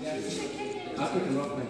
Patrick and Rock, my